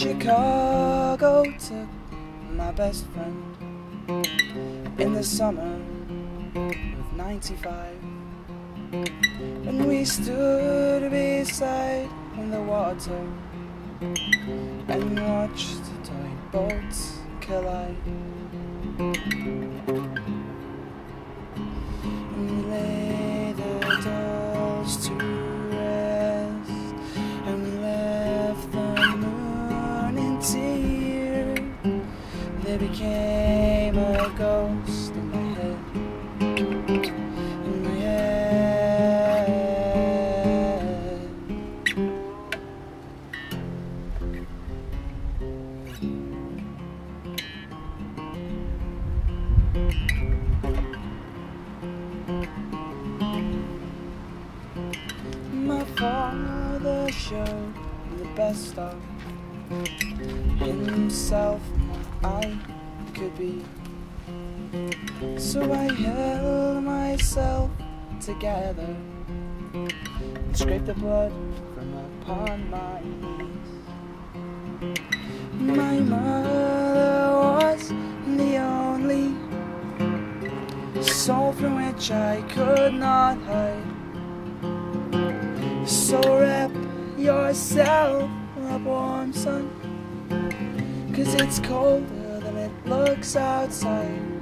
Chicago took my best friend in the summer of 95 and we stood beside the water and watched the toy boats collide there became a ghost in my head. In my head. My father showed the best of himself I could be. So I held myself together and scraped the blood from upon my knees. My mother was the only soul from which I could not hide. So wrap yourself up, warm sun, cause it's colder than it looks outside.